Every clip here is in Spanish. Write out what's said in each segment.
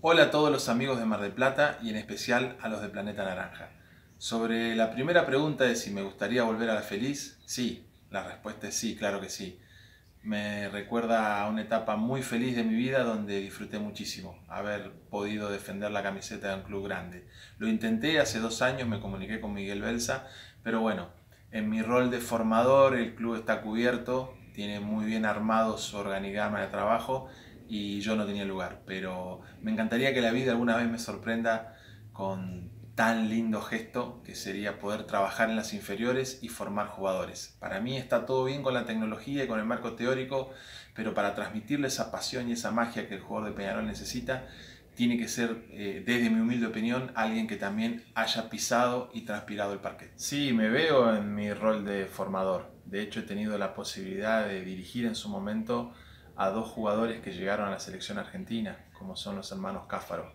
Hola a todos los amigos de Mar del Plata y en especial a los de Planeta Naranja. Sobre la primera pregunta de si me gustaría volver a la feliz, sí, la respuesta es sí, claro que sí. Me recuerda a una etapa muy feliz de mi vida donde disfruté muchísimo haber podido defender la camiseta de un club grande. Lo intenté hace dos años, me comuniqué con Miguel Belsa, pero bueno, en mi rol de formador el club está cubierto, tiene muy bien armado su organigrama de trabajo y yo no tenía lugar. Pero me encantaría que la vida alguna vez me sorprenda con tan lindo gesto que sería poder trabajar en las inferiores y formar jugadores. Para mí está todo bien con la tecnología y con el marco teórico, pero para transmitirle esa pasión y esa magia que el jugador de Peñarol necesita, tiene que ser, eh, desde mi humilde opinión, alguien que también haya pisado y transpirado el parque. Sí, me veo en mi rol de formador. De hecho, he tenido la posibilidad de dirigir en su momento a dos jugadores que llegaron a la selección argentina, como son los hermanos Cáfaro,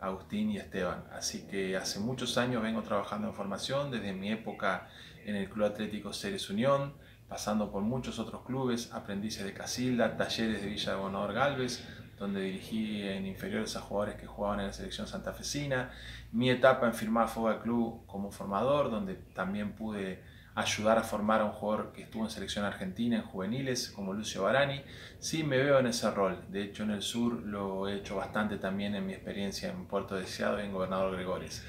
Agustín y Esteban. Así que hace muchos años vengo trabajando en formación, desde mi época en el Club Atlético Ceres Unión, pasando por muchos otros clubes, aprendices de Casilda, talleres de Villa de Gobernador Galvez, donde dirigí en inferiores a jugadores que jugaban en la selección santafesina, mi etapa en Firmar Foga Club como formador, donde también pude ayudar a formar a un jugador que estuvo en selección argentina en juveniles como Lucio Barani. Sí me veo en ese rol, de hecho en el sur lo he hecho bastante también en mi experiencia en Puerto Deseado y en Gobernador Gregores.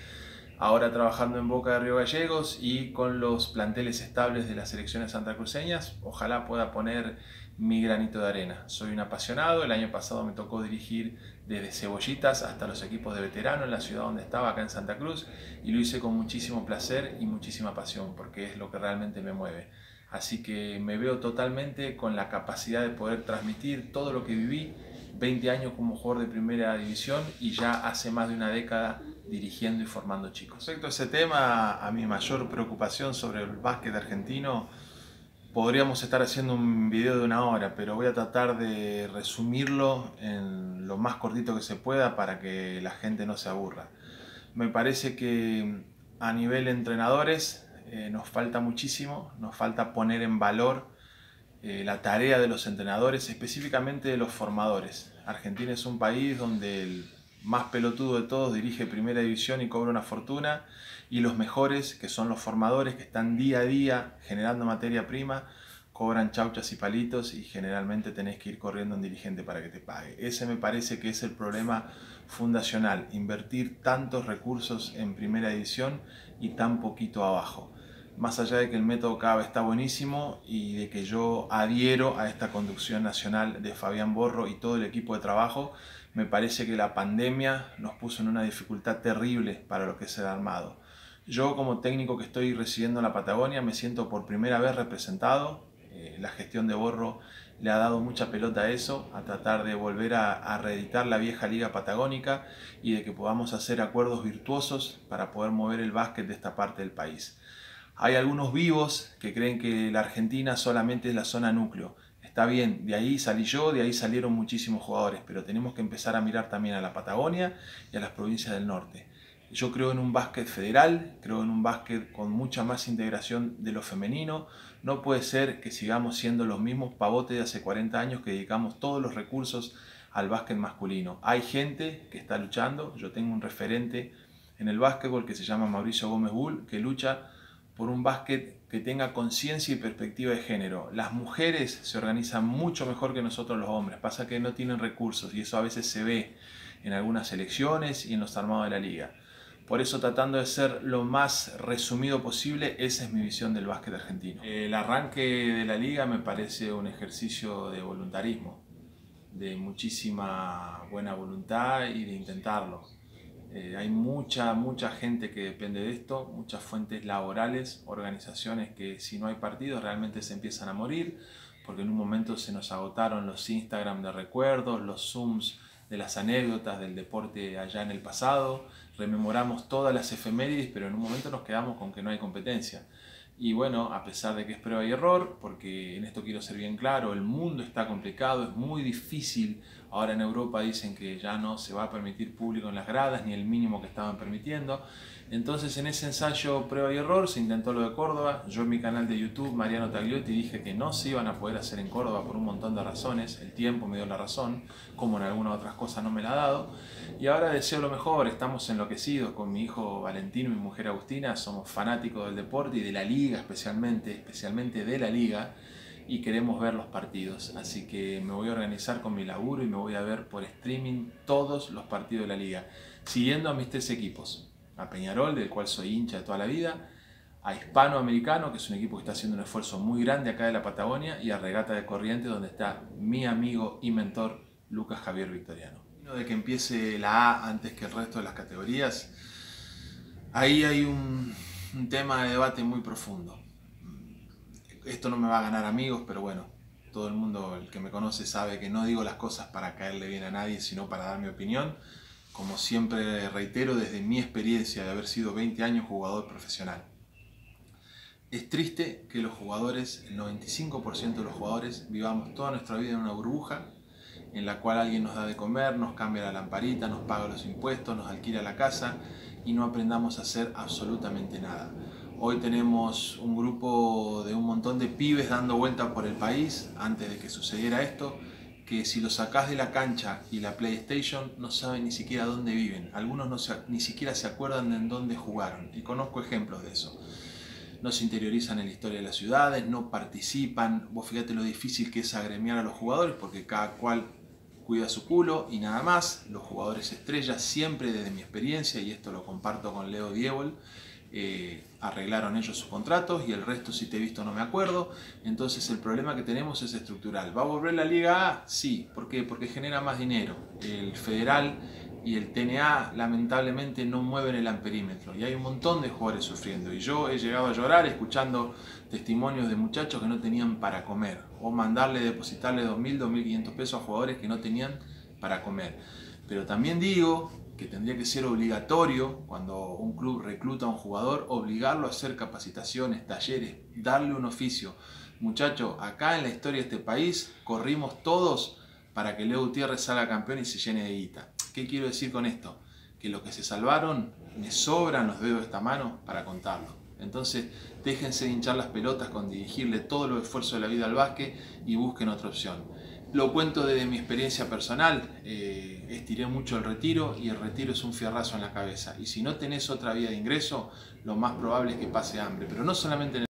Ahora trabajando en Boca de Río Gallegos y con los planteles estables de las selecciones santacruceñas, ojalá pueda poner mi granito de arena. Soy un apasionado, el año pasado me tocó dirigir desde cebollitas hasta los equipos de veterano en la ciudad donde estaba, acá en Santa Cruz, y lo hice con muchísimo placer y muchísima pasión, porque es lo que realmente me mueve. Así que me veo totalmente con la capacidad de poder transmitir todo lo que viví, 20 años como jugador de primera división y ya hace más de una década dirigiendo y formando chicos. Respecto a ese tema, a mi mayor preocupación sobre el básquet argentino, podríamos estar haciendo un video de una hora, pero voy a tratar de resumirlo en lo más cortito que se pueda para que la gente no se aburra. Me parece que a nivel entrenadores eh, nos falta muchísimo, nos falta poner en valor eh, la tarea de los entrenadores, específicamente de los formadores. Argentina es un país donde el más pelotudo de todos dirige primera división y cobra una fortuna, y los mejores, que son los formadores que están día a día generando materia prima, cobran chauchas y palitos y generalmente tenés que ir corriendo un dirigente para que te pague. Ese me parece que es el problema fundacional, invertir tantos recursos en primera división y tan poquito abajo. Más allá de que el método CAB está buenísimo y de que yo adhiero a esta conducción nacional de Fabián Borro y todo el equipo de trabajo, me parece que la pandemia nos puso en una dificultad terrible para lo que es el armado. Yo como técnico que estoy residiendo en la Patagonia me siento por primera vez representado. Eh, la gestión de Borro le ha dado mucha pelota a eso, a tratar de volver a, a, reeditar la vieja liga patagónica y de que podamos hacer acuerdos virtuosos para poder mover el básquet de esta parte del país. Hay algunos vivos que creen que la Argentina solamente es la zona núcleo Está bien, de ahí salí yo, de ahí salieron muchísimos jugadores, pero tenemos que empezar a mirar también a la Patagonia y a las provincias del norte. Yo creo en un básquet federal, creo en un básquet con mucha más integración de lo femenino. No puede ser que sigamos siendo los mismos pavotes de hace 40 años que dedicamos todos los recursos al básquet masculino. Hay gente que está luchando, yo tengo un referente en el básquetbol que se llama Mauricio Gómez Bull, que lucha por un básquet que tenga conciencia y perspectiva de género. Las mujeres se organizan mucho mejor que nosotros los hombres, pasa que no tienen recursos y eso a veces se ve en algunas selecciones y en los armados de la liga. Por eso tratando de ser lo más resumido posible, esa es mi visión del básquet argentino. El arranque de la liga me parece un ejercicio de voluntarismo, de muchísima buena voluntad y de intentarlo. Eh, hay mucha, mucha gente que depende de esto, muchas fuentes laborales, organizaciones que si no hay partidos realmente se empiezan a morir, porque en un momento se nos agotaron los Instagram de recuerdos, los Zooms de las anécdotas del deporte allá en el pasado, rememoramos todas las efemérides, pero en un momento nos quedamos con que no hay competencia. Y bueno, a pesar de que es prueba y error, porque en esto quiero ser bien claro, el mundo está complicado, es muy difícil Ahora en Europa dicen que ya no se va a permitir público en las gradas, ni el mínimo que estaban permitiendo. Entonces en ese ensayo prueba y error se intentó lo de Córdoba. Yo en mi canal de YouTube, Mariano Tagliotti, dije que no se iban a poder hacer en Córdoba por un montón de razones. El tiempo me dio la razón, como en algunas otras cosas no me la ha dado. Y ahora deseo lo mejor, estamos enloquecidos con mi hijo Valentino y mi mujer Agustina, somos fanáticos del deporte y de la liga especialmente, especialmente de la liga y queremos ver los partidos. Así que me voy a organizar con mi laburo y me voy a ver por streaming todos los partidos de la liga, siguiendo a mis tres equipos a Peñarol, del cual soy hincha de toda la vida, a Hispanoamericano, que es un equipo que está haciendo un esfuerzo muy grande acá de la Patagonia, y a Regata de Corrientes, donde está mi amigo y mentor Lucas Javier Victoriano. De que empiece la A antes que el resto de las categorías, ahí hay un, un tema de debate muy profundo. Esto no me va a ganar amigos, pero bueno, todo el mundo, el que me conoce, sabe que no digo las cosas para caerle bien a nadie, sino para dar mi opinión como siempre reitero desde mi experiencia de haber sido 20 años jugador profesional. Es triste que los jugadores, el 95% de los jugadores, vivamos toda nuestra vida en una burbuja en la cual alguien nos da de comer, nos cambia la lamparita, nos paga los impuestos, nos alquila la casa y no aprendamos a hacer absolutamente nada. Hoy tenemos un grupo de un montón de pibes dando vuelta por el país antes de que sucediera esto, que si los sacás de la cancha y la PlayStation no saben ni siquiera dónde viven. Algunos no ni siquiera se acuerdan de en dónde jugaron. Y conozco ejemplos de eso. No se interiorizan en la historia de las ciudades, no participan. Vos fíjate lo difícil que es agremiar a los jugadores porque cada cual cuida su culo y nada más. Los jugadores estrellas siempre desde mi experiencia, y esto lo comparto con Leo Diebol, eh, arreglaron ellos sus contratos y el resto si te he visto no me acuerdo. Entonces el problema que tenemos es estructural. ¿Va a volver la Liga A? Sí. ¿Por qué? Porque genera más dinero. El federal y el TNA lamentablemente no mueven el amperímetro y hay un montón de jugadores sufriendo. Y yo he llegado a llorar escuchando testimonios de muchachos que no tenían para comer o mandarle, depositarle 2.000, 2.500 pesos a jugadores que no tenían para comer. Pero también digo que tendría que ser obligatorio cuando un club recluta a un jugador, obligarlo a hacer capacitaciones, talleres, darle un oficio. Muchachos, acá en la historia de este país corrimos todos para que Leo Gutiérrez salga campeón y se llene de guita. ¿Qué quiero decir con esto? Que los que se salvaron me sobran los dedos de esta mano para contarlo. Entonces, déjense hinchar las pelotas con dirigirle todo los esfuerzos de la vida al básquet y busquen otra opción. Lo cuento desde mi experiencia personal, eh, estiré mucho el retiro y el retiro es un fierrazo en la cabeza. Y si no tenés otra vía de ingreso, lo más probable es que pase hambre. Pero no solamente en